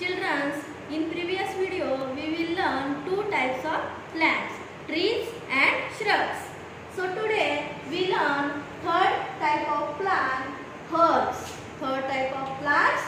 Children, in previous video we will learn two types of plants, trees and shrubs. So today we learn third type of plant, herbs. Third type of plants,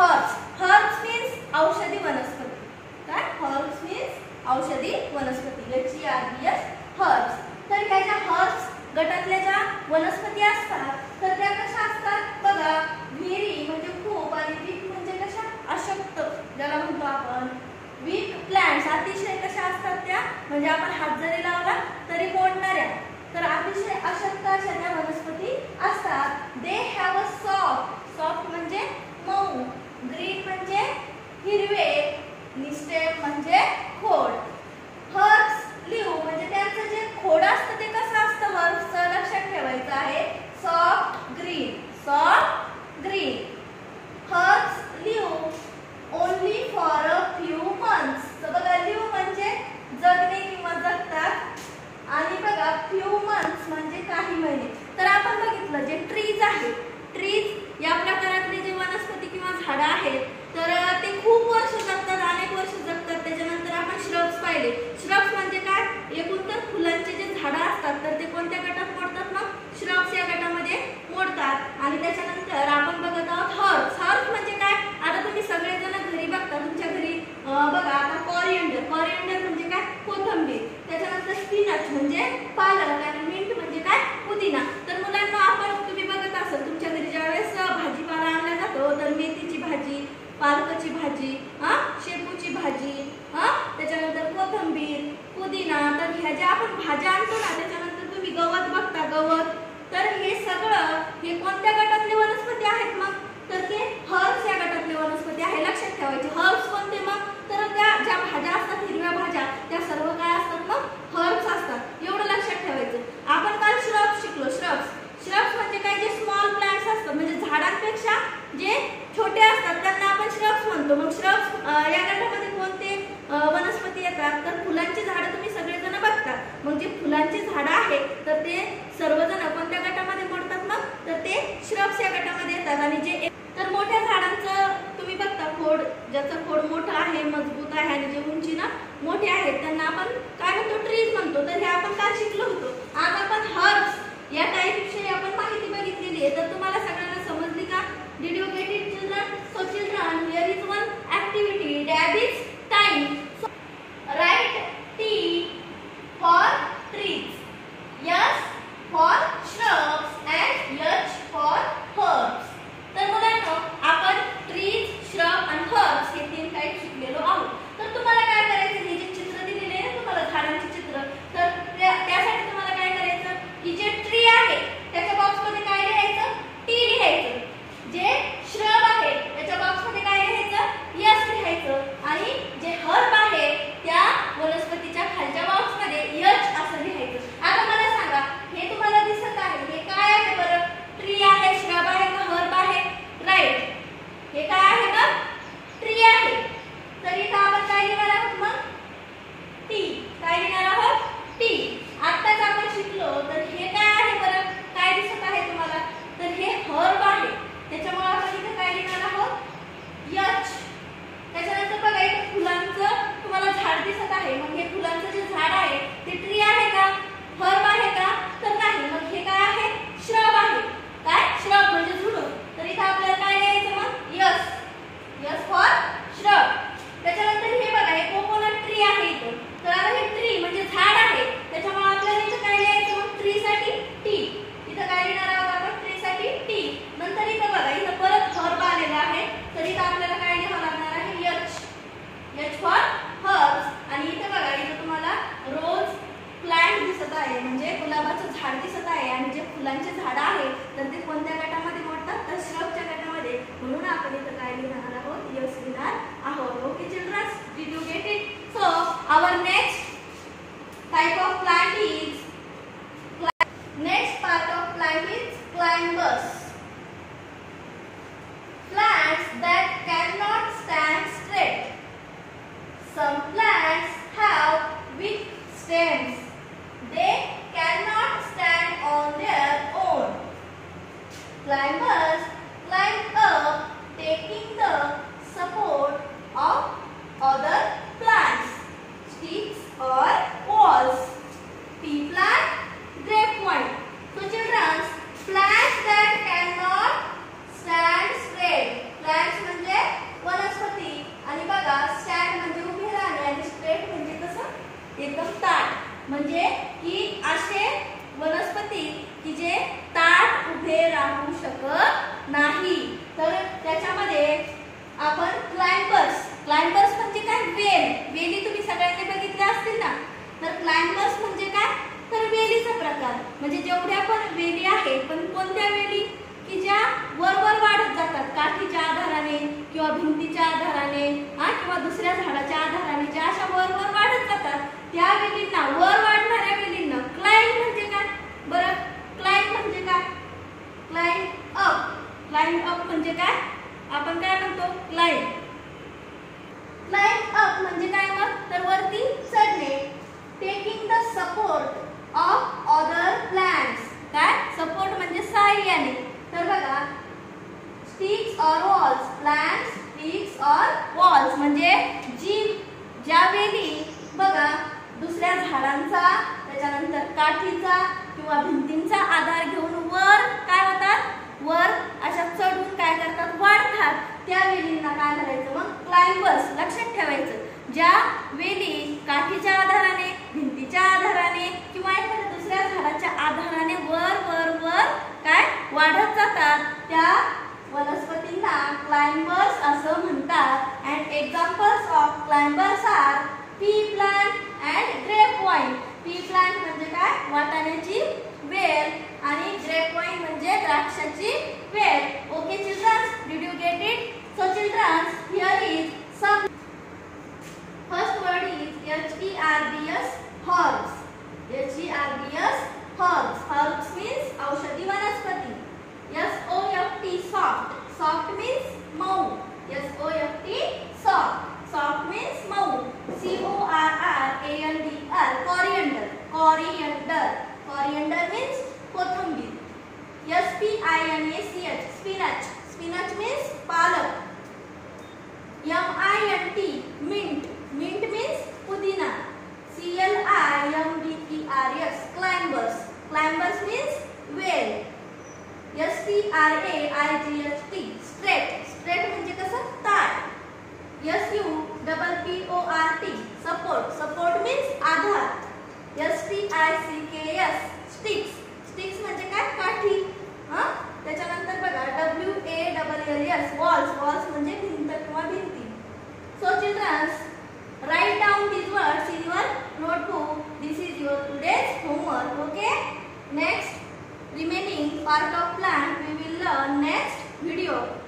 herbs herbs means औषधी वनस्पती. काय? Herbs means औषधी वनस्पती. याची आधी herbs तर काय ज्या हर्ब्स गटातल्या ज्या वनस्पती असतात तर त्या कशा असतात? बघा विहिरी म्हणजे खूप आणि वीक म्हणजे कशा? अशक्त. ज्याला म्हणतो आपण वीक प्लांट्स अतिशय कशा असतात त्या? म्हणजे आपण हात जरी लावला तरी मोडणाऱ्या. तर अतिशय अशक्त अशा त्या वनस्पती असतात. They have a soft soft म्हणजे हिरवे निस्ते म्हणजे खोड. हर्ब्स लिव म्हणजे त्यांचं जे खोड असतं ते कसं असतं? हर्ब्सचं लक्षात ठेवायचं आहे. Soft green. सॉफ्ट कॅरेट म्हणजे पालक आणि मिंट म्हणजे काय? पुदिना. तर मुलांना आपण तुम्ही बघत असाल तुमच्या घरी ज्या वेळेस भाजीपाला आणला जातो तर मेथीची भाजी पालकाची भाजी हा शेपूची भाजी हा त्याच्यानंतर कोथंबीर पुदिना तर ह्या ज्या आपण भाज्या आणतो ना त्याच्यानंतर फळांची झाडं आहे तर ते सर्वजण कोणत्या गटामध्ये पडतात मग? तर ते श्रब्स या गटामध्ये येतात आणि जे तर मोठ्या झाडांचं तुम्ही बघता खोड ज्याचं खोड मोठं आहे मजबूत आहे आणि जे उंची ना मोठे आहेत त्यांना आपण काय म्हणतो? ट्रीज म्हणतो. तर हे आपण काय शिकलो होतो. आज आपण हर्ब्स या टाईपविषयी आपण माहिती बघितलेली आहे. तर तुम्हाला सगळ्या आणि जे हर फुलांचे झाडं आहे तर ते कोणत्या गटामध्ये मोडतात? तर श्रबच्या गटामध्ये. म्हणून आपण इथं काय लिहिणार आहोत? यस लिहिणार आहोत okay childrens did you get Climbers climb up taking the support of other plants, sticks or walls. Pea plant, grapevine. So children, plants that काठीच्या आधाराने किंवा भिंतीच्या आधाराने हा किंवा दुसऱ्या झाडाच्या आधाराने ज्या अशा वर वर वाढत जातात त्या वेलींना वर वाढणाऱ्या वेलींना क्लाइंब म्हणजे काय? बरं क्लाइंब म्हणजे काय? क्लाइंब अप क्लाइंब अप म्हणजे काय? आपण काय म्हणतो? क्लाइंब क्लाइंब अप म्हणजे काय? दुसऱ्या झाडांचा त्याच्यानंतर काठीचा किंवा भिंतींचा आधार घेऊन वर काय होतात? वर अशा चढून काय करतात? वाढतात त्या वेलींना काय करायचं? मग क्लाइंबर्स लक्षात ठेवायचं. ज्या वेली काठीच्या आधाराने भिंतीच्या आधाराने किंवा एखाद्या दुसऱ्या झाडाच्या आधाराने वर वर वर काय वाढत जातात त्या वनस्पतींना क्लाइंबर्स असं म्हणतात. And examples of climbers are pea plant and grape vine. Pea plant म्हणजे काय? वाटाण्याची part of plant we will learn next video.